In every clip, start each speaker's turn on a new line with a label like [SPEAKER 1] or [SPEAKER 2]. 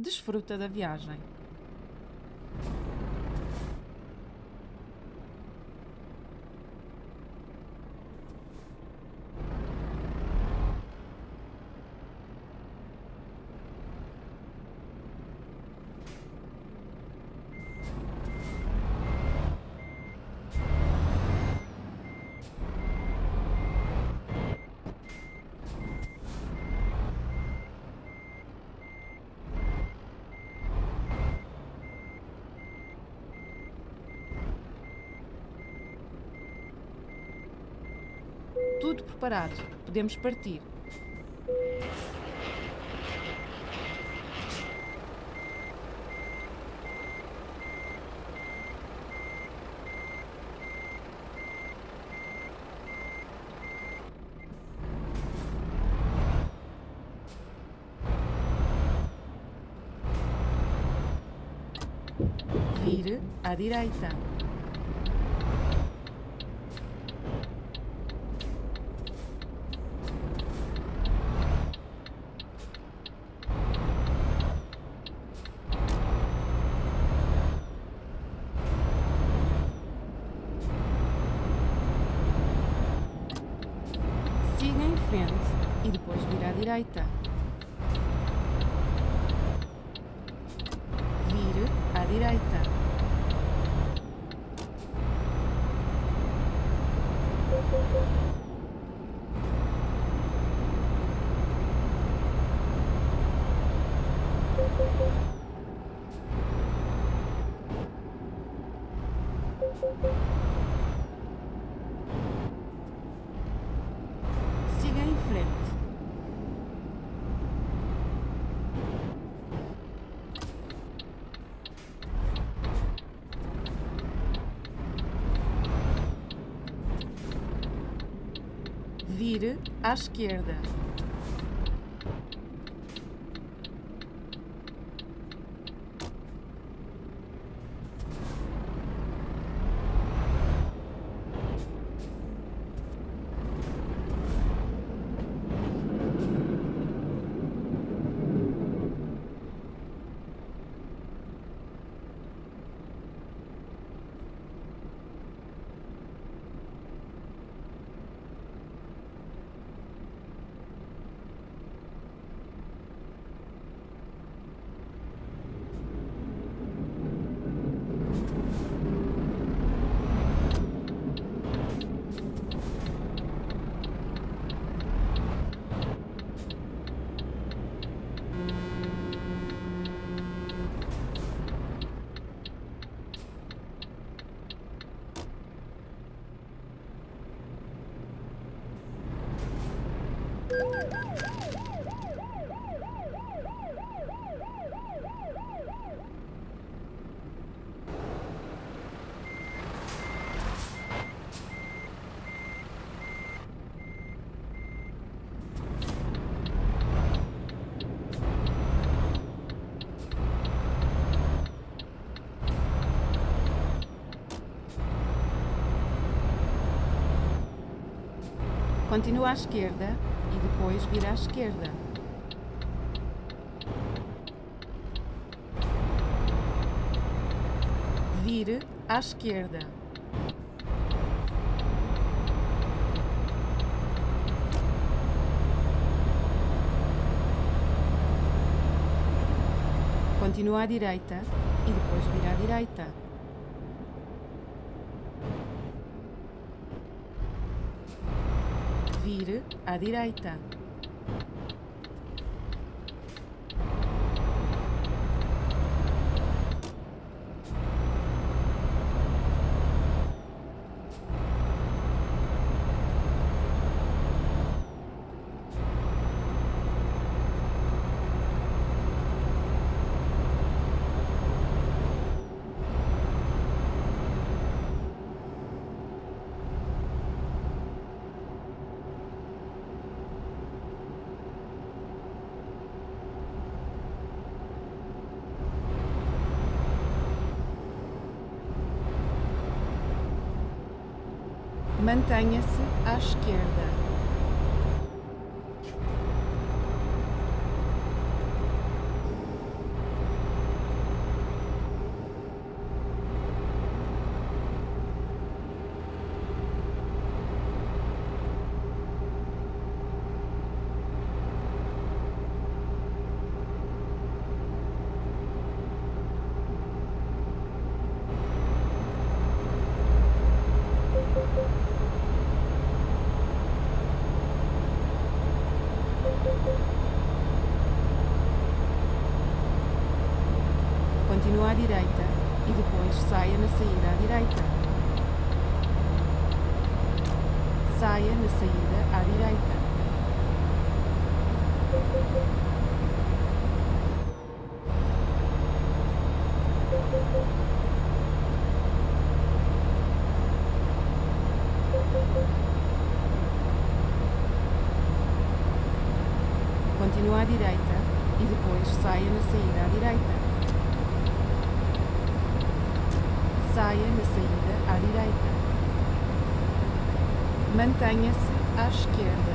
[SPEAKER 1] desfruta da viagem. Tudo preparado. Podemos partir. Vire à direita. Siga em frente e depois vire à direita. Vire à direita. Siga em frente. Vire à esquerda. Continue à esquerda e depois vira à esquerda. Vire à esquerda. Continue à direita e depois vira à direita. Vire à direita. Mantenha-se à esquerda. Continua à direita e depois saia na saída à direita. Saia na saída à direita. Continua à direita e depois saia na saída à direita. Saia na saída à direita. Mantenha-se à esquerda.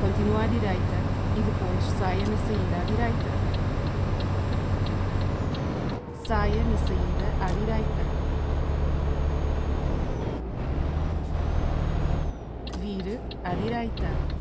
[SPEAKER 1] Continua à direita e depois saia na saída à direita. Saia na saída à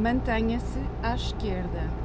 [SPEAKER 1] Mantenha-se à esquerda.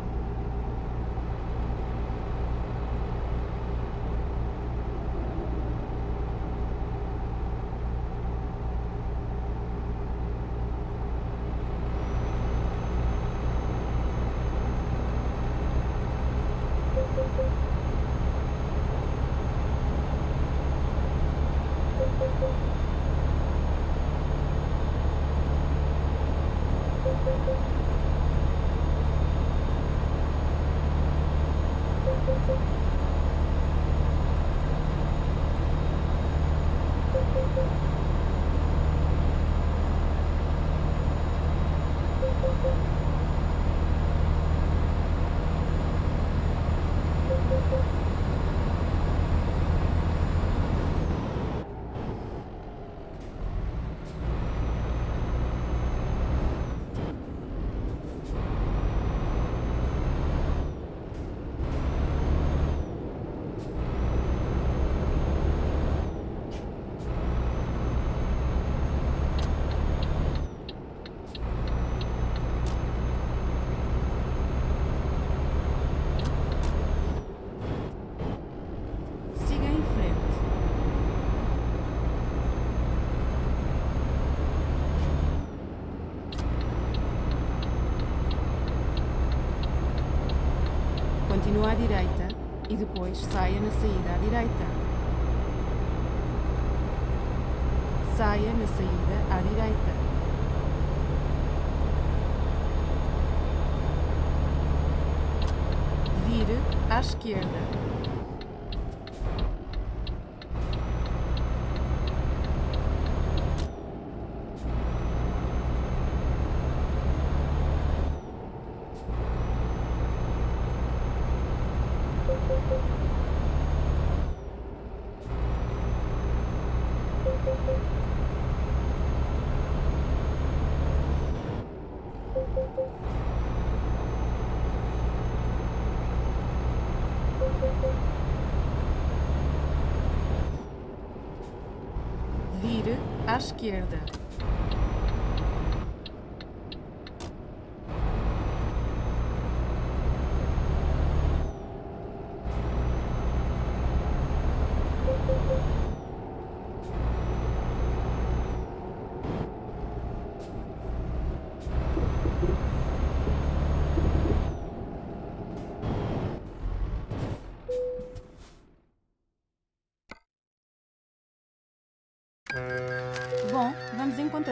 [SPEAKER 1] Continue à direita e depois saia na saída à direita. Saia na saída à direita. Vire à esquerda. Vire à esquerda.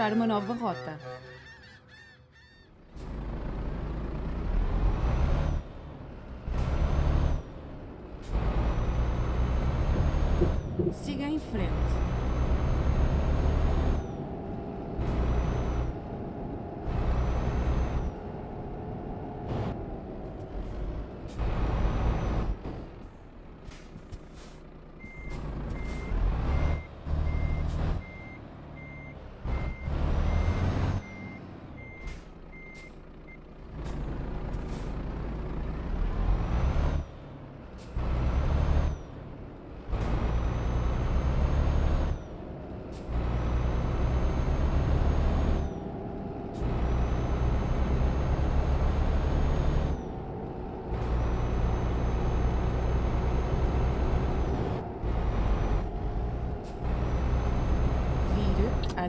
[SPEAKER 1] Encontrar uma nova rota. Siga em frente.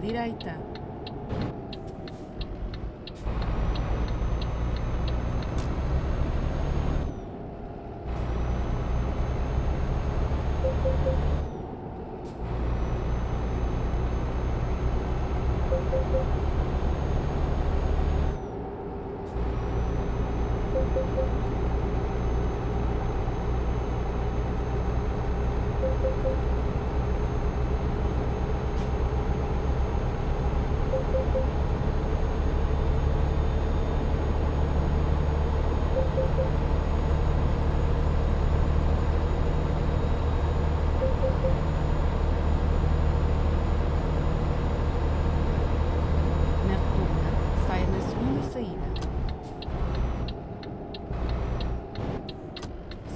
[SPEAKER 1] Direita.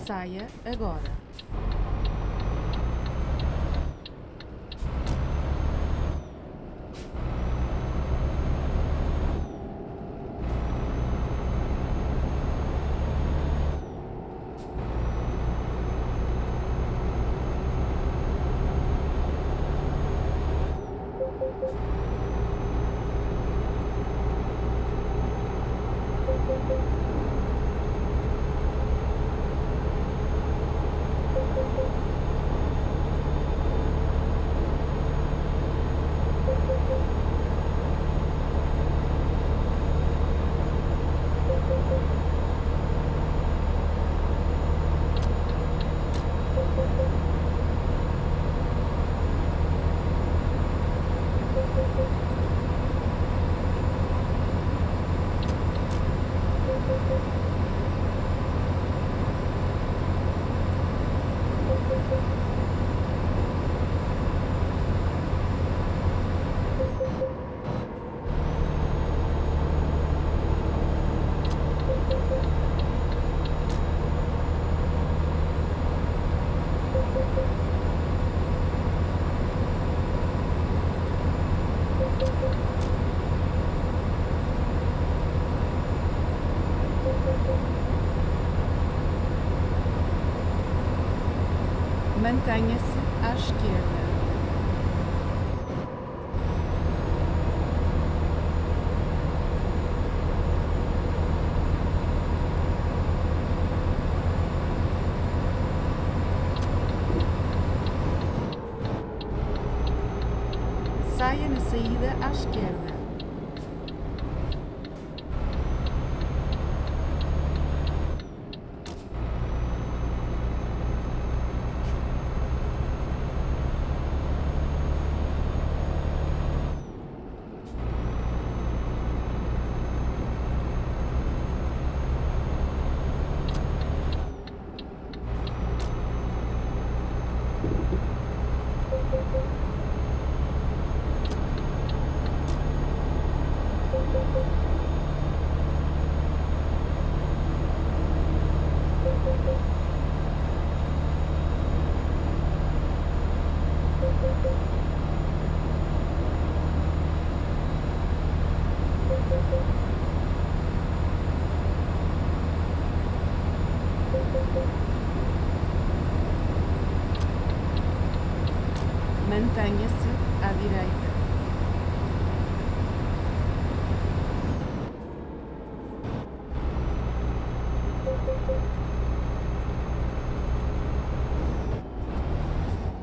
[SPEAKER 1] Saia agora. mantenha-se à esquerda. Saia na saída à esquerda.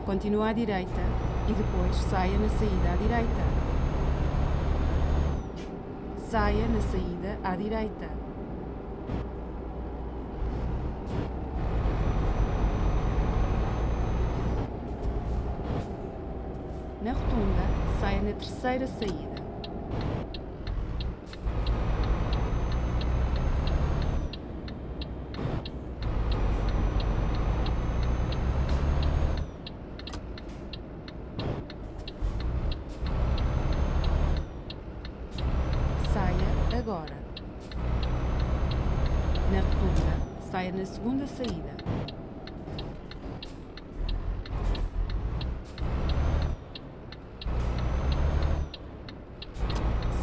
[SPEAKER 1] Continue à direita e depois saia na saída à direita. Saia na saída à direita. Na rotunda, saia na terceira saída. Saia agora. Na rotunda, saia na segunda saída.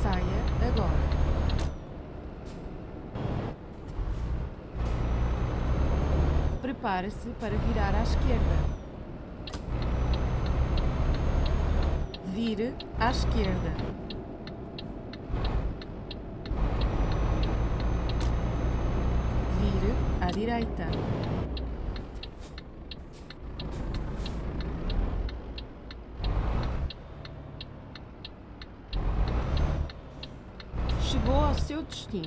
[SPEAKER 1] Saia agora. Prepare-se para virar à esquerda. Vire à esquerda. Vire à direita. Chegou ao seu destino.